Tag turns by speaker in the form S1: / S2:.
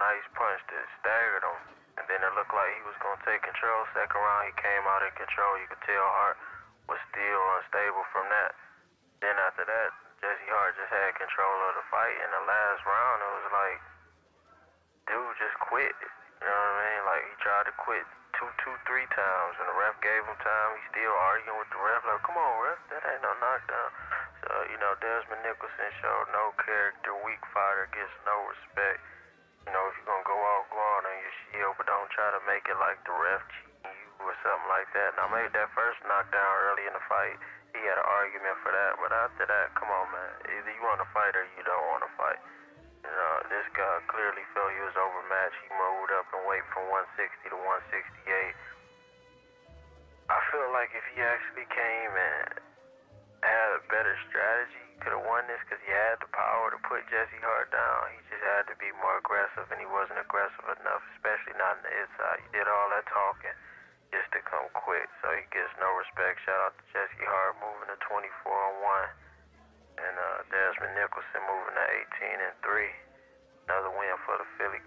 S1: nice punch that staggered him. And then it looked like he was going to take control. Second round, he came out in control. You could tell Hart was still unstable from that. Then after that, Jesse Hart just had control of the fight. In the last round, it was like, dude just quit. You know what I mean? Like, he tried to quit two, two, three times. And the ref gave him time. He still arguing with the ref. Like, come on, ref, that ain't no knockdown. So, you know, Demond Nicholson showed no character. Weak fighter gets no respect. Try to make it like the ref or something like that. Now, maybe that first knockdown early in the fight, he had an argument for that. But after that, come on, man. Either you want to fight or you don't want to fight. You know, this guy clearly felt he was overmatched. He moved up and weight from 160 to 168. I feel like if he actually came and had a better strategy, he could have won this because he had the power to put Jesse Hart down. He just had to be more aggressive, and he wasn't aggressive enough, especially not He did all that talking just to come quick, so he gets no respect. Shout out to Jesse Hart moving to 24 and 1, and uh, Demond Nicholson moving to 18 and 3. Another win for the Philly.